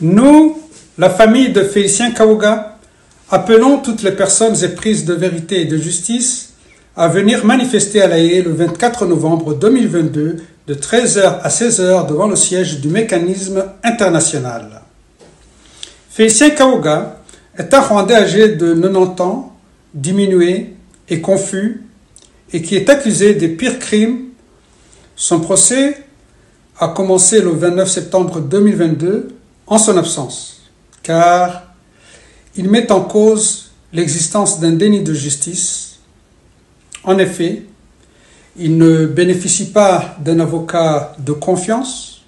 Nous, la famille de Félicien Kaouga, appelons toutes les personnes éprises de vérité et de justice à venir manifester à La Haye le 24 novembre 2022 de 13h à 16h devant le siège du mécanisme international. Félicien Kaouga est un Rwandais âgé de 90 ans, diminué et confus, et qui est accusé des pires crimes. Son procès a commencé le 29 septembre 2022 en son absence, car il met en cause l'existence d'un déni de justice. En effet, il ne bénéficie pas d'un avocat de confiance.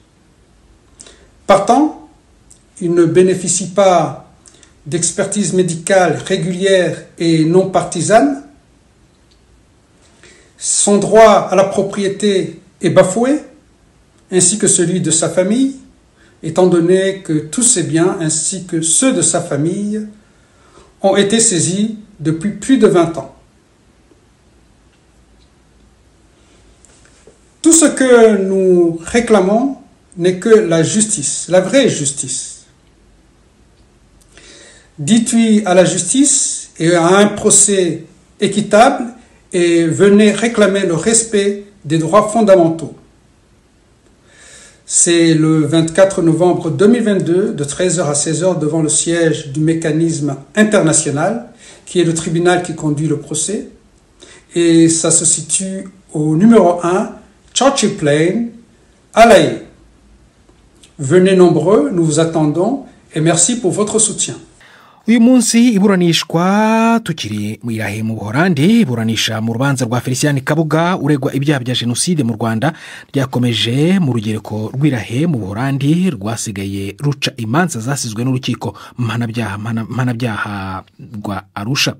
Partant, il ne bénéficie pas d'expertise médicale régulière et non partisane. Son droit à la propriété est bafoué, ainsi que celui de sa famille, étant donné que tous ses biens ainsi que ceux de sa famille ont été saisis depuis plus de 20 ans. Tout ce que nous réclamons n'est que la justice, la vraie justice. Dites-lui à la justice et à un procès équitable et venez réclamer le respect des droits fondamentaux. C'est le 24 novembre 2022 de 13h à 16h devant le siège du mécanisme international, qui est le tribunal qui conduit le procès. Et ça se situe au numéro 1, Churchill Plain, à. Venez nombreux, nous vous attendons et merci pour votre soutien. Uyu munsi iburanishwa tukiri mu irahe mu buhorandi iburanisha mu rubanza rwa felicien kabuga uregwa ibyaha bya jenoside mu rwanda ryakomeje mu rugereko rw'irahe mu buhorandi rwasigaye ruca imanza zasizwe n'urukiko mpanabyaha rwa arusha.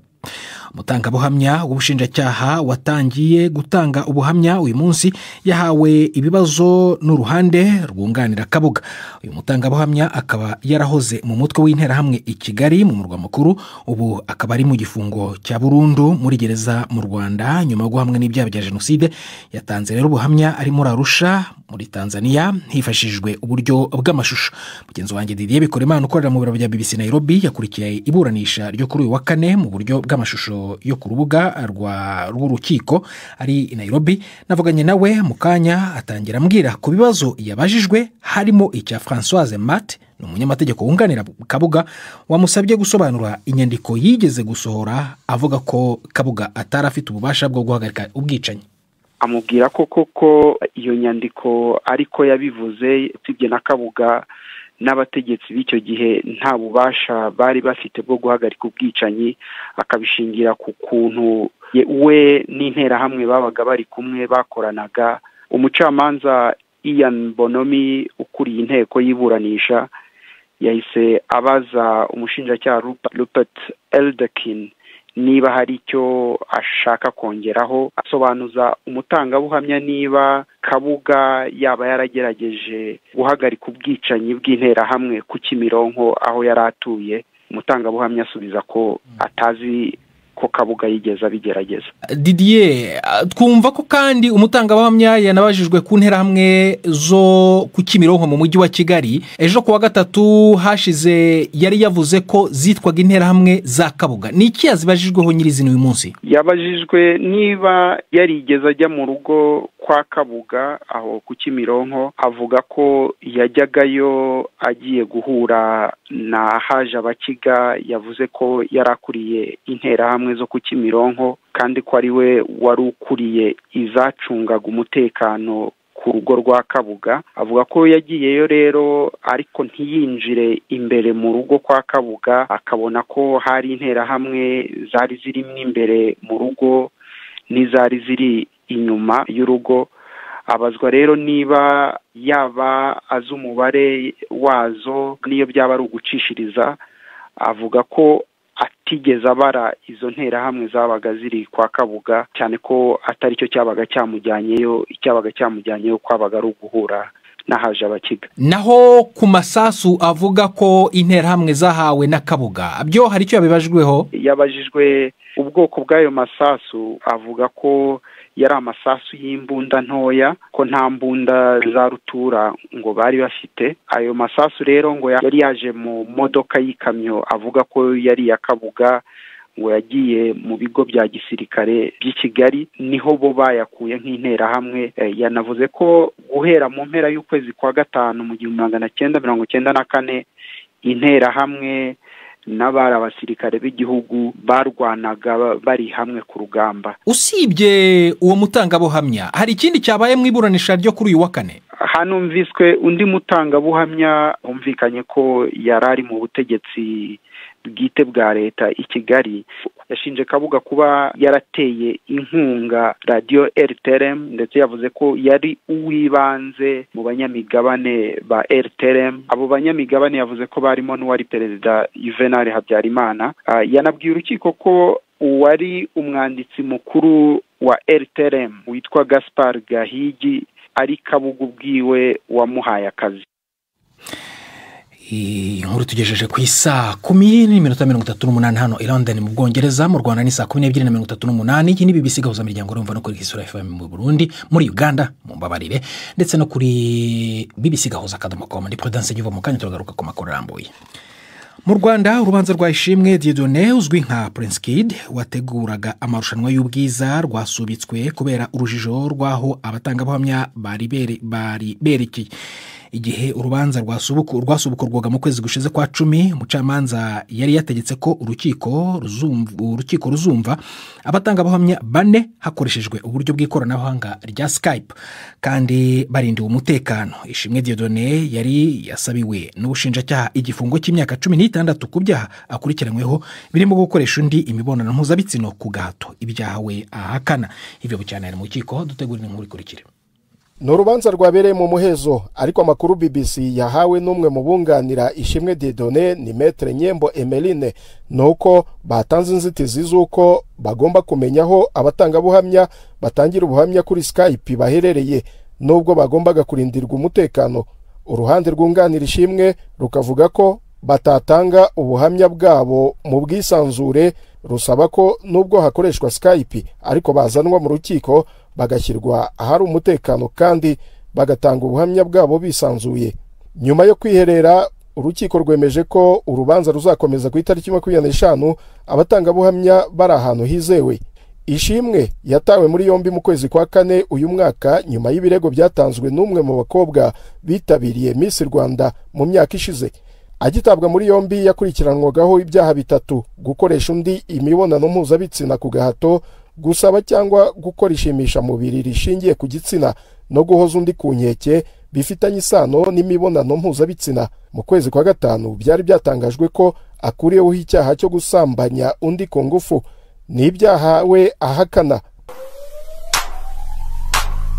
Umutangabuhamya w'ubushinjacyaha watangiye gutanga ubuhamya uyu munsi yahawe ibibazo n'uruhande rwunganira kabuga. Uyu mutangabuhamya akaba yarahoze mu mutwe w'interahamwe i kigali mu murwa mukuru ubu akaba ari mu gifungo cya burundu muri gereza mu rwanda nyuma yo guhamwa n'ibyaha bya jenoside. Yatanze rero ubuhamya ari muri arusha muri tanzania hifashishijwe uburyo bw'amashusho. Mugenzi wanjye didier bikoremana ukorera mu biro bya bbc nairobi yakurikiye iburanisha ryo kuri uyu wa kane mu buryo bw'amashusho. Yo ku rubuga rw'urukiko ari i nairobi navuganye nawe mu kanya atangira ambwira ku bibazo yabajijwe harimo icya francoise mate ni umunyamategeko wunganira kabuga wamusabye gusobanura inyandiko yigeze gusohora avuga ko kabuga atari afite ububasha bwo guhagarika ubwicanyi. Amubwira ko koko iyo nyandiko ariko yabivuze usibye na kabuga n'abategetsi b'icyo gihe nta bubasha bari bafite bwo guhagarika ubwicanyi akabishingira ku kuntu we n'interahamwe babaga bari kumwe bakoranaga. Umucamanza ian bonomi ukuriye inteko y'iburanisha yahise abaza umushinjacyaha rupert eldekin niba hari icyo ashaka kongeraho asobanuza umutangabuhamya niba kabuga yaba yaragerageje guhagarika ubwicanyi bw'interahamwe ku kimironko aho yari atuye. Umutangabuhamya asubiza ko atazi ko kabuga yigeze abigerageza. Didier twumva ko kandi umutangabuhamya yanabajijwe ku nterahamwe zo ku kimironko mu mujyi wa kigali ejo ku wa gatatu hashize yari yavuze ko zitwaga interahamwe za kabuga. Ni iki yazibajijweho nyirizina uyu munsi? Yabajijwe niba yarigeze ajya mu rugo kwa kabuga aho ku kimironko avuga ko yajyagayo agiye guhura na haje abakiga yavuze ko yari akuriye interahamwe zo ku kimironko kandi ko ari we wari ukuriye izacungaga umutekano ku rugo rwa kabuga. Avuga ko yagiyeyo rero ariko ntiyinjire imbere mu rugo kwa kabuga akabona ko hari interahamwe zari zirimo imbere mu rugo n'izari ziri inyuma y'urugo. Abazwa rero niba yaba azi umubare wazo n'iyo byaba ari ugucishiriza avuga ko atigeze abara izo nterahamwe zabaga ziri kwa kabuga cyane ko atari cyo cyabaga cyamujyanyeyo icyabaga cyamujyanyeyo kwabaga ari uguhura n'ahaje abakiga. Naho ku masasu avuga ko interahamwe zahawe na kabuga byo hari icyo yabibajijweho yabajijwe ubwoko bw'ayo masasu avuga ko yari amasasu y'imbunda ntoya ko nta mbunda za rutura ngo bari bafite. Ayo masasu rero ngo yari yaje mu modoka y'ikamyo avuga ko yari iya kabuga ngo yagiye mu bigo bya gisirikare by'i kigali ni ho bo bayakuye nk'interahamwe. Yanavuze ko guhera mu mpera y'ukwezi kwa gatanu mu gihumbi magana cyenda mirongo cyenda na kane interahamwe n'abari abasirikare b'igihugu barwanaga bari hamwe ku rugamba. Usibye uwo mutangabuhamya hari ikindi cyabaye mu iburanisha ryo kuri uyu wa kane? Hanumviswe undi mutangabuhamya humvikanye ko yari ari mu butegetsi bwite bwa leta i kigali yashinje kabuga kuba yarateye inkunga radiyo rtrm ndetse yavuze ko yari uw'ibanze mu banyamigabane ba rtrm abo banyamigabane yavuze ko barimo n'uwari perezida juvenal habyarimana. Yanabwiye urukiko ko uwari umwanditsi mukuru wa rtrm witwa gaspar gahigi ari kabuga ubwiwe wamuhaye akazi. Inkuru tugejeje ku isaa kumi n'iminota mirongo itatu n'umunani hano i london mu bwongereza mu rwanda ni saa kumi n'ebyiri na mirongo itatu n'umunani. Iyi ni bibisi gahuza miryango urumva no kuri kisura fm mu burundi muri uganda mu mbabarire ndetse no kuri bibisi gahuza akadomo komu ni porodanse y'uva mu kanya turagaruka ku makuru arambuye. Mu rwanda urubanza rwa ishimwe diyodone uzwi nka prince kid wateguraga amarushanwa y'ubwiza rwasubitswe kubera urujijo rw'aho abatangabuhamya bari berekeye. Igihe urubanza rwasubukurwaga mu kwezi gushize kwa cumi umucamanza yari yategetse ko urukiko ruzumva abatangabuhamya bane hakoreshejwe uburyo bw'ikoranabuhanga rya skype kandi barindiwe umutekano. Ishimwe diyodone yari yasabiwe n'ubushinjacyaha igifungo cy'imyaka cumi n'itandatu ku byaha akurikiranyweho birimo gukoresha undi imibonano mpuzabitsina ku gahato ibyahawe ahakana. Ibyo bucyanira mu rukiko dutegura inkuru ikurikira ni urubanza rwabereye mu muhezo ariko amakuru bbc yahawe n'umwe mu bunganira ishimwe didone ni metere nyembo emeline. Ni uko batanze inzitizi z'uko bagomba kumenya aho abatangabuhamya batangira ubuhamya kuri skype baherereye n'ubwo bagombaga kurindirwa umutekano. Uruhande rwunganira ishimwe rukavuga ko batatanga ubuhamya bwabo mu bwisanzure rusaba ko nubwo hakoreshwa skype ariko bazanwa mu rukiko bagashyirwa ahari umutekano kandi bagatanga ubuhamya bwabo bisanzuye. Nyuma yo kwiherera urukiko rwemeje ko urubanza ruzakomeza ku itariki makumyabiri n'eshanu abatangabuhamya bari ahantu hizewe. Ishimwe yatawe muri yombi mu kwezi kwa kane uyu mwaka nyuma y'ibirego byatanzwe n'umwe mu bakobwa bitabiriye miss rwanda mu myaka ishize. Agitabwa muri yombi yakurikiranwagaho ibyaha bitatu gukoresha undi imibonano mpuzabitsina ku gahato gusaba cyangwa gukora ishimishamubiri rishingiye ku gitsina no guhoza undi ku nkeke bifitanye isano n'imibonano mpuzabitsina. Mu kwezi kwa gatanu byari byatangajwe ko akuriyeho icyaha cyo gusambanya undi ku ngufu. Ni ibyaha we ahakana.